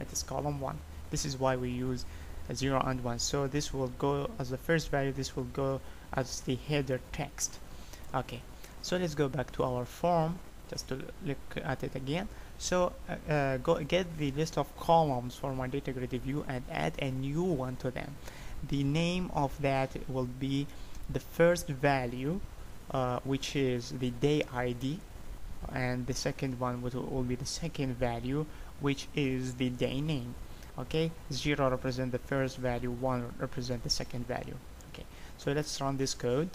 it is column 1 this is why we use 0 and 1 so this will go as the first value this will go as the header text. Okay so let's go back to our form just to look at it again. So uh, uh, go get the list of columns for my data grid view and add a new one to them. The name of that will be the first value uh, which is the day ID and the second one will, will be the second value which is the day name okay? 0 represent the first value 1 represent the second value okay? So let's run this code.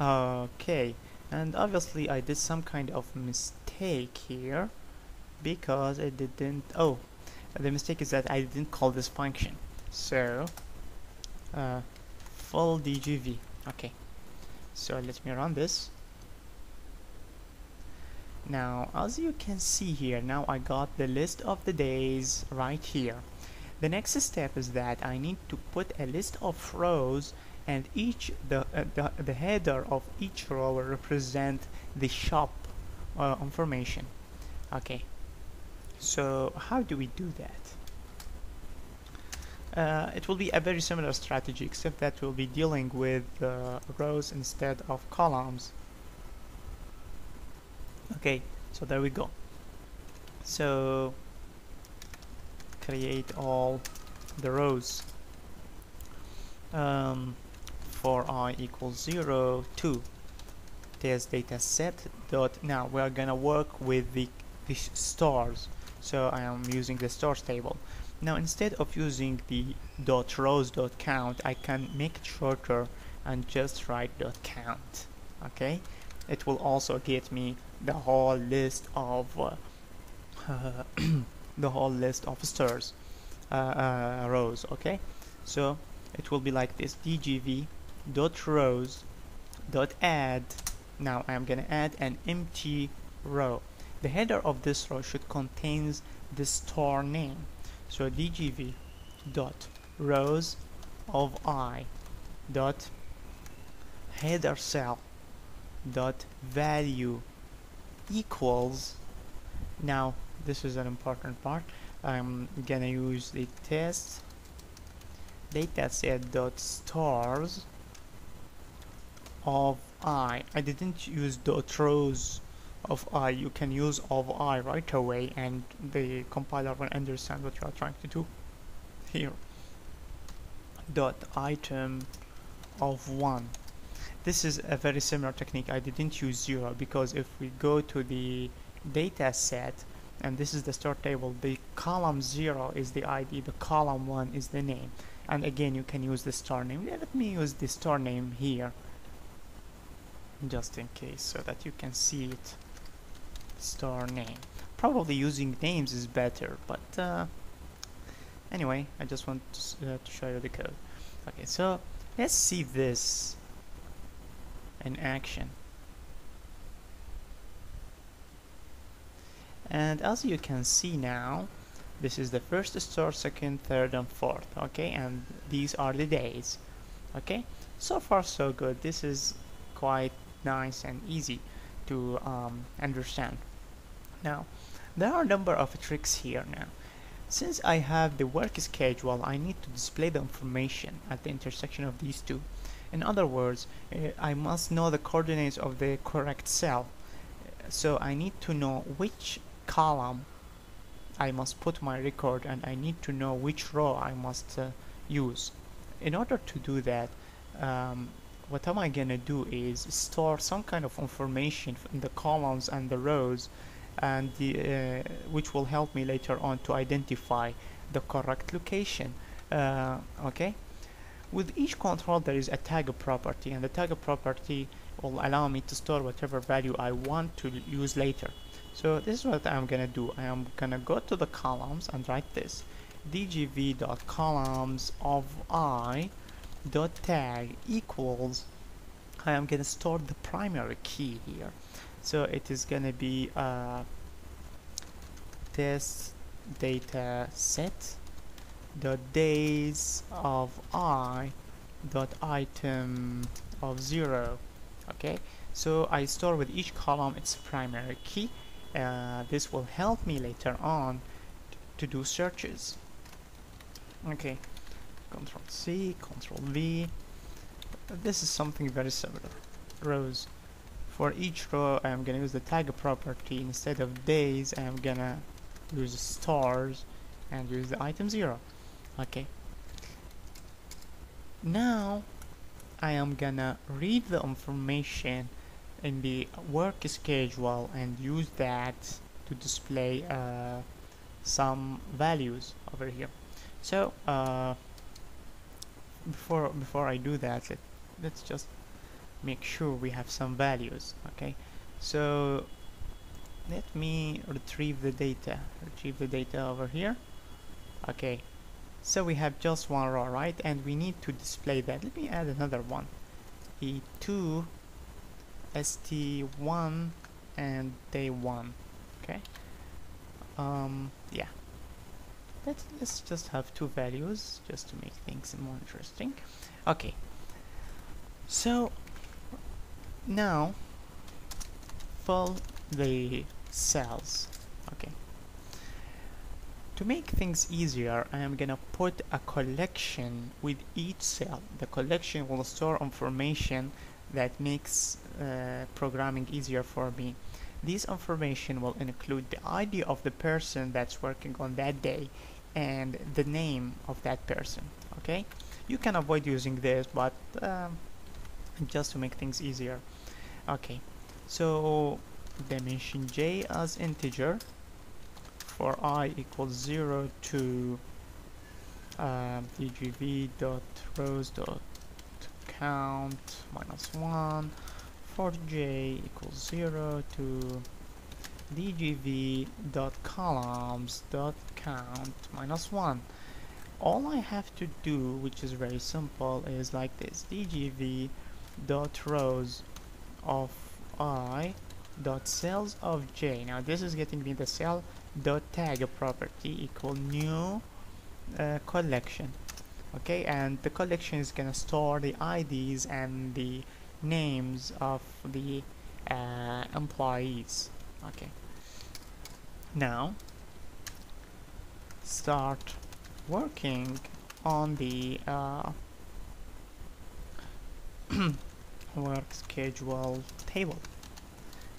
Okay and obviously I did some kind of mistake here because I didn't oh the mistake is that I didn't call this function. So uh, full DGV okay so let me run this. Now as you can see here now I got the list of the days right here. The next step is that I need to put a list of rows and each the, uh, the, the header of each row will represent the shop uh, information. Okay. So how do we do that uh, it will be a very similar strategy except that we'll be dealing with uh, rows instead of columns. Okay so there we go. So create all the rows. Um, for i equals 0 2 test data set dot now we are gonna work with the, the stars. So I am using the stars table now instead of using the dot rows dot count I can make it shorter and just write dot count okay? It will also get me the whole list of uh, the whole list of stars uh, uh, rows okay? So it will be like this dgv dot rows dot add. Now I'm gonna add an empty row. The header of this row should contains the store name so dgv dot rows of i dot header cell dot value equals now this is an important part I'm gonna use the test dataset dot stars of i. I didn't use dot rows of i you can use of i right away and the compiler will understand what you are trying to do here. Dot item of one. This is a very similar technique. I didn't use zero because if we go to the data set and this is the start table the column 0 is the ID the column 1 is the name. And again you can use the star name. Let me use the star name here just in case so that you can see it star name. Probably using names is better but uh, anyway I just want to, uh, to show you the code. Okay so let's see this. In action. And as you can see now this is the first star second third and fourth okay? And these are the days okay? So far so good. This is quite nice and easy to um, understand now. There are a number of tricks here now. Since I have the work schedule I need to display the information at the intersection of these two. In other words uh, I must know the coordinates of the correct cell. So I need to know which column I must put my record and I need to know which row I must uh, use. In order to do that um, what am I gonna do is store some kind of information in the columns and the rows and the, uh, which will help me later on to identify the correct location uh, okay? With each control there is a tag property and the tag property will allow me to store whatever value I want to use later. So this is what I'm gonna do. I am gonna go to the columns and write this dgv.columns of i dot tag equals I am gonna store the primary key here so it is gonna be uh, test data set. The days of i dot item of 0 okay? So I store with each column its primary key. Uh, this will help me later on to do searches. Okay control C control V. This is something very similar. Rows for each row I'm gonna use the tag property. Instead of days I'm gonna use stars and use the item 0 okay. Now I am gonna read the information in the work schedule and use that to display uh, some values over here. So uh, before before I do that let, let's just make sure we have some values okay? So let me retrieve the data retrieve the data over here okay? So we have just one row right? And we need to display that. Let me add another one. E2 st1 and day 1 okay? Um yeah. Let's let's just have two values just to make things more interesting. Okay. So now fill the cells okay. To make things easier I am gonna put a collection with each cell. The collection will store information that makes uh, programming easier for me. This information will include the ID of the person that's working on that day and the name of that person okay? You can avoid using this but um, just to make things easier. Okay so dimension j as integer for i equals 0 to uh, dgv dot rows dot count minus 1 for j equals 0 to dgv dot columns dot count minus 1 all I have to do which is very simple is like this. dgv dot rows of i dot cells of j. Now this is getting me the cell dot tag property equal new uh, collection. Okay and the collection is gonna store the IDs and the names of the uh, employees. Okay. Now start working on the uh, work schedule table.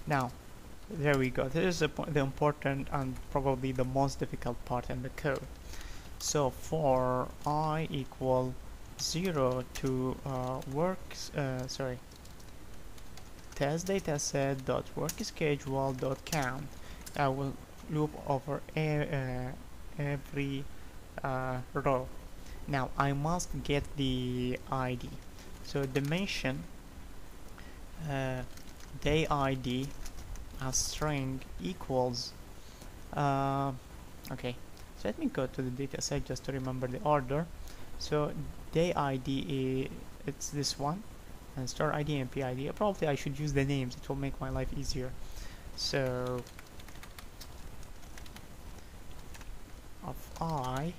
Now there we go. This is the important and probably the most difficult part in the code. So for i equal 0 to uh, works uh, sorry test data set dot work schedule dot count I will loop over uh, every uh, row. Now I must get the ID so dimension uh, day ID as string equals uh, okay so let me go to the data set just to remember the order. So day ID it's this one and store ID and PID probably I should use the names. It will make my life easier. So of i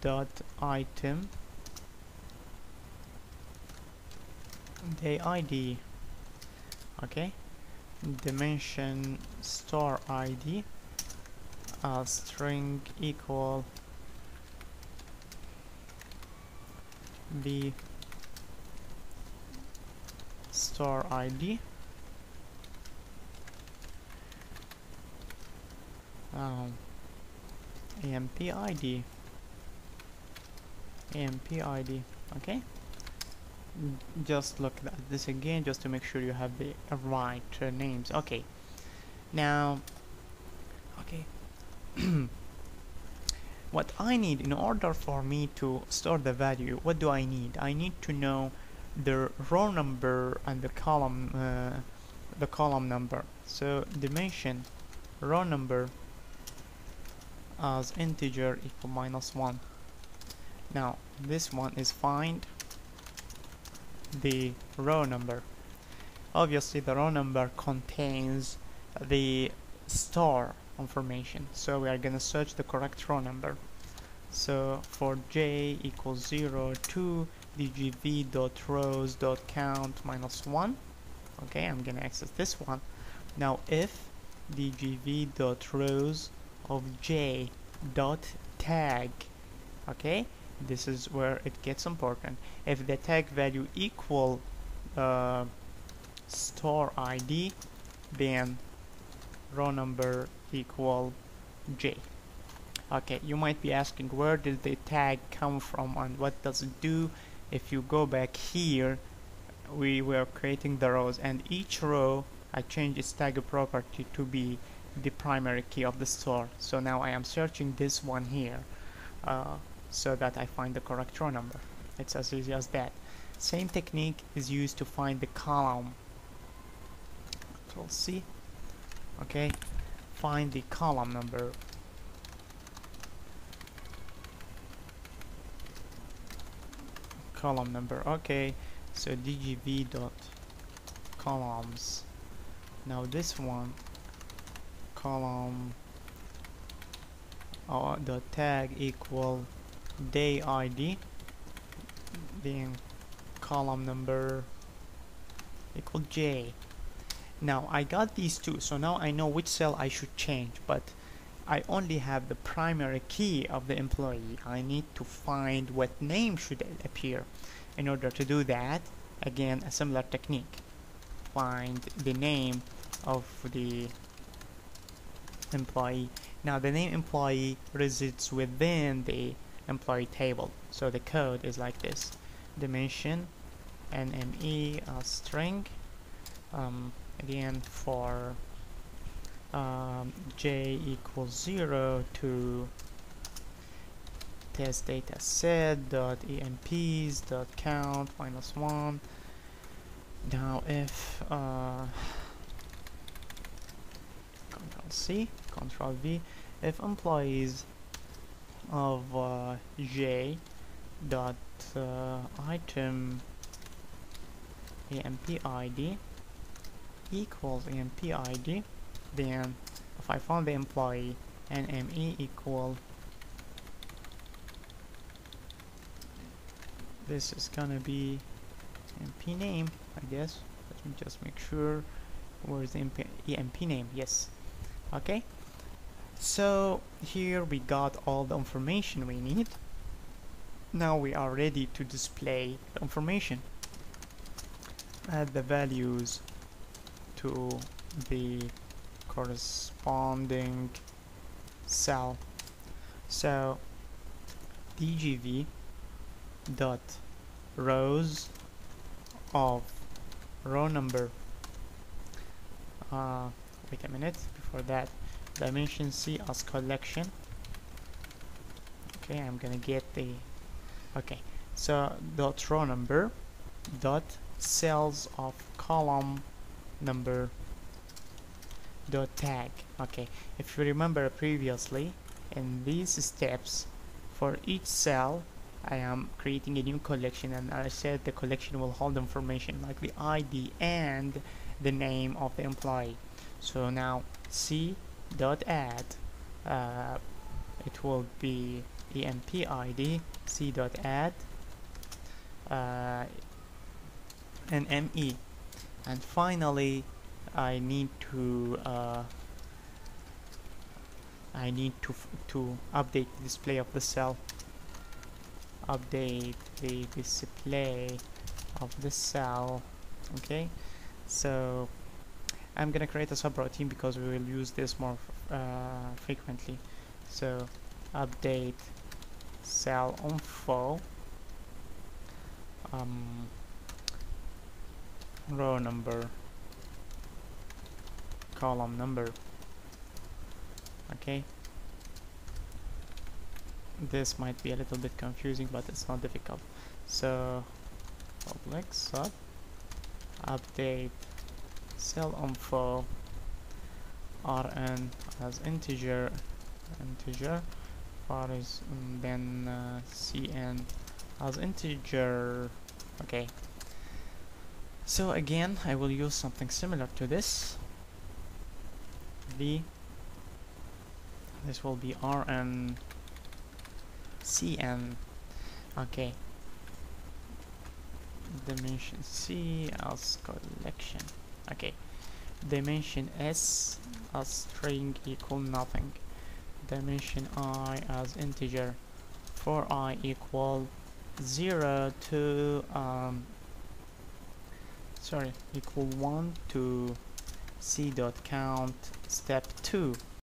dot item day id okay. Dimension store id uh, string equal the store id um, emp id emp id okay just look at this again just to make sure you have the right uh, names. Okay. Now okay. What I need in order for me to store the value what do I need? I need to know the row number and the column uh, the column number. So dimension row number as integer equal minus 1 now this one is find the row number. Obviously the row number contains the store information so we are gonna search the correct row number. So for j equals 0 to dgv rows count minus 1 okay I'm gonna access this one. Now if dgv rows of j dot tag okay this is where it gets important. If the tag value equal uh, store id then row number equal j. Okay you might be asking where did the tag come from and what does it do? If you go back here we were creating the rows and each row I changed its tag property to be the primary key of the store. So now I am searching this one here. Uh, so that I find the correct row number. It's as easy as that. Same technique is used to find the column. Control C okay. Find the column number. Column number. Okay. So dgv dot columns. Now this one column uh, the tag equal day id being column number equal j. Now I got these two so now I know which cell I should change but I only have the primary key of the employee. I need to find what name should appear in order to do that. Again a similar technique. Find the name of the employee. Now the name employee resides within the employee table. So the code is like this. Dimension nme uh, string um, again for um, j equals 0 to test data set dot emps dot count minus 1 now if uh, control C control V if employees of uh, J dot uh, item emp id equals emp id then if I found the employee nme equal this is gonna be emp name I guess. Let me just make sure where's the emp name yes. Okay so here we got all the information we need. Now we are ready to display the information. Add the values to the corresponding cell. So dgv dot rows of row number. Uh, wait a minute before that dimension C as collection. Okay I'm gonna get the okay so dot row number dot cells of column number dot tag. Okay if you remember previously in these steps for each cell I am creating a new collection and I said the collection will hold information like the ID and the name of the employee. So now C dot add uh, it will be emp ID C dot add uh, nme and finally I need to uh, I need to to update the display of the cell. Update the display of the cell. Okay? So I'm gonna create a subroutine because we will use this more uh, frequently. So update cell info. Um, row number column number. Okay. This might be a little bit confusing but it's not difficult. So public sub update cell info rn as integer integer. Far is um, then uh, cn as integer. Okay. So again I will use something similar to this. V. This will be rn cn. Okay. Dimension c as collection okay. Dimension s as string equal nothing. Dimension i as integer. For i equal 0 to um, sorry equal 1 to c dot count step 2